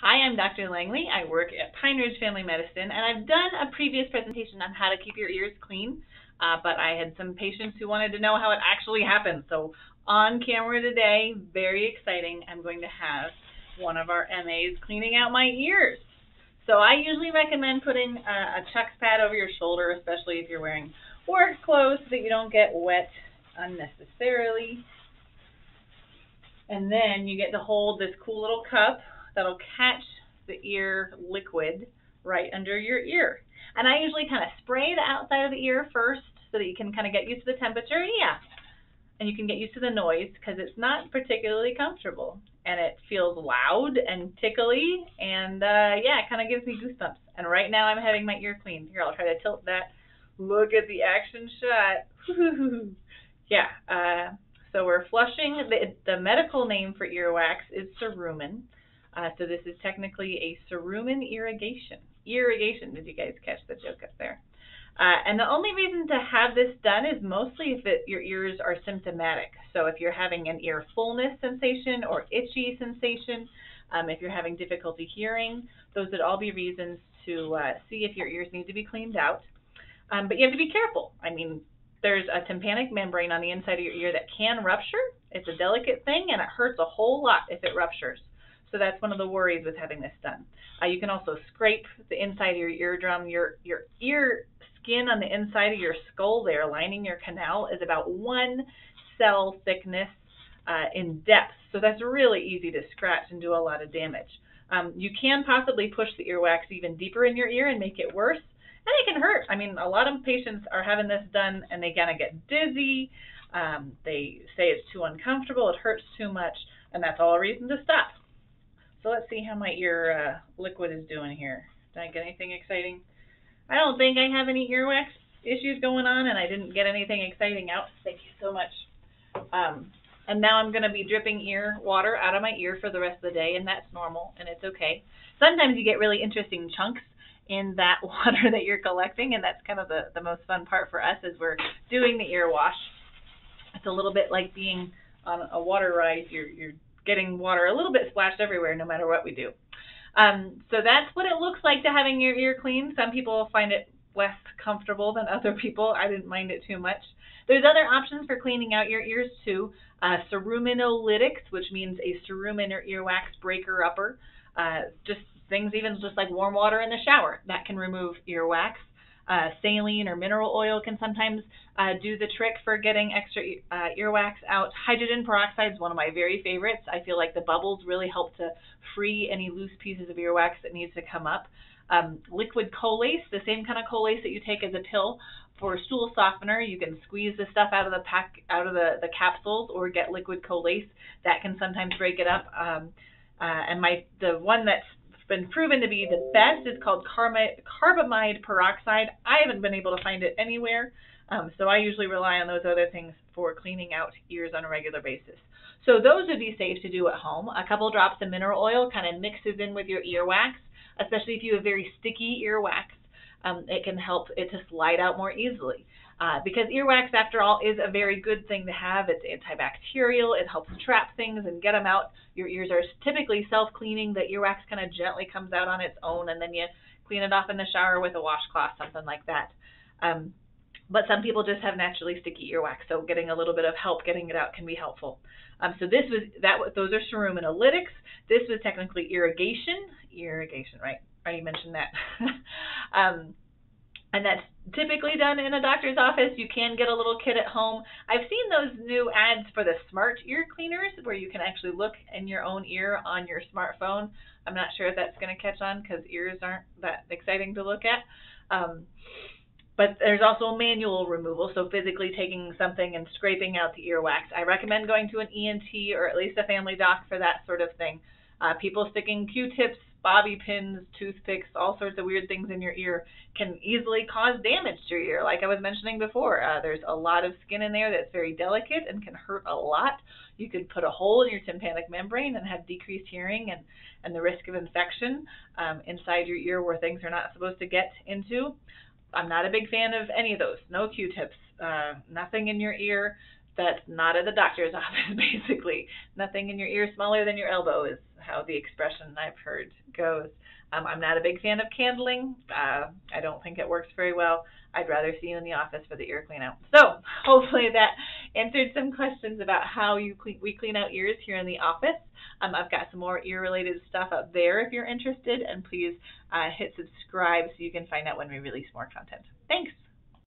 Hi, I'm Dr. Langley. I work at Pine Ridge Family Medicine, and I've done a previous presentation on how to keep your ears clean, uh, but I had some patients who wanted to know how it actually happens. So on camera today, very exciting, I'm going to have one of our MAs cleaning out my ears. So I usually recommend putting a, a Chux pad over your shoulder, especially if you're wearing work clothes so that you don't get wet unnecessarily. And then you get to hold this cool little cup that'll catch the ear liquid right under your ear. And I usually kind of spray the outside of the ear first so that you can kind of get used to the temperature. Yeah. And you can get used to the noise because it's not particularly comfortable. And it feels loud and tickly. And uh, yeah, it kind of gives me goosebumps. And right now I'm having my ear cleaned. Here, I'll try to tilt that. Look at the action shot. yeah. Uh, so we're flushing. The, the medical name for earwax is cerumen. Uh, so this is technically a cerumen irrigation. Irrigation, did you guys catch the joke up there? Uh, and the only reason to have this done is mostly if it, your ears are symptomatic. So if you're having an ear fullness sensation or itchy sensation, um, if you're having difficulty hearing, those would all be reasons to uh, see if your ears need to be cleaned out. Um, but you have to be careful. I mean, there's a tympanic membrane on the inside of your ear that can rupture. It's a delicate thing and it hurts a whole lot if it ruptures. So that's one of the worries with having this done. Uh, you can also scrape the inside of your eardrum. Your, your ear skin on the inside of your skull there, lining your canal, is about one cell thickness uh, in depth. So that's really easy to scratch and do a lot of damage. Um, you can possibly push the earwax even deeper in your ear and make it worse. And it can hurt. I mean, a lot of patients are having this done and they kind of get dizzy. Um, they say it's too uncomfortable, it hurts too much, and that's all a reason to stop. So let's see how my ear uh, liquid is doing here. Did I get anything exciting? I don't think I have any earwax issues going on, and I didn't get anything exciting out. Thank you so much. Um, and now I'm going to be dripping ear water out of my ear for the rest of the day, and that's normal, and it's okay. Sometimes you get really interesting chunks in that water that you're collecting, and that's kind of the, the most fun part for us as we're doing the ear wash. It's a little bit like being on a water ride. You're, you're getting water a little bit splashed everywhere no matter what we do. Um, so that's what it looks like to having your ear clean. Some people find it less comfortable than other people. I didn't mind it too much. There's other options for cleaning out your ears too. Uh, cerumenolytics, which means a cerumen or earwax breaker upper. Uh, just things even just like warm water in the shower that can remove earwax. Uh, saline or mineral oil can sometimes uh, do the trick for getting extra uh, earwax out. Hydrogen peroxide is one of my very favorites. I feel like the bubbles really help to free any loose pieces of earwax that needs to come up. Um, liquid Colace, the same kind of Colace that you take as a pill for stool softener. You can squeeze the stuff out of the pack, out of the, the capsules, or get liquid Colace. That can sometimes break it up. Um, uh, and my the one that's been proven to be the best. It's called carbamide peroxide. I haven't been able to find it anywhere, um, so I usually rely on those other things for cleaning out ears on a regular basis. So those would be safe to do at home. A couple drops of mineral oil kind of mixes in with your earwax, especially if you have very sticky earwax. Um, it can help it to slide out more easily. Uh, because earwax, after all, is a very good thing to have. It's antibacterial. It helps trap things and get them out. Your ears are typically self-cleaning. The earwax kind of gently comes out on its own, and then you clean it off in the shower with a washcloth, something like that. Um, but some people just have naturally sticky earwax, so getting a little bit of help getting it out can be helpful. Um, so this was that. Those are cerumenolytics. This was technically irrigation. Irrigation, right? I already mentioned that. um, and that's typically done in a doctor's office. You can get a little kit at home. I've seen those new ads for the smart ear cleaners where you can actually look in your own ear on your smartphone. I'm not sure if that's going to catch on because ears aren't that exciting to look at. Um, but there's also manual removal, so physically taking something and scraping out the earwax. I recommend going to an ENT or at least a family doc for that sort of thing. Uh, people sticking Q-tips bobby pins, toothpicks, all sorts of weird things in your ear can easily cause damage to your ear. Like I was mentioning before, uh, there's a lot of skin in there that's very delicate and can hurt a lot. You could put a hole in your tympanic membrane and have decreased hearing and, and the risk of infection um, inside your ear where things are not supposed to get into. I'm not a big fan of any of those. No Q-tips, uh, nothing in your ear that's not at the doctor's office, basically. Nothing in your ear smaller than your elbow is how the expression I've heard goes. Um, I'm not a big fan of candling. Uh, I don't think it works very well. I'd rather see you in the office for the ear clean out. So hopefully that answered some questions about how you clean, we clean out ears here in the office. Um, I've got some more ear related stuff up there if you're interested and please uh, hit subscribe so you can find out when we release more content. Thanks.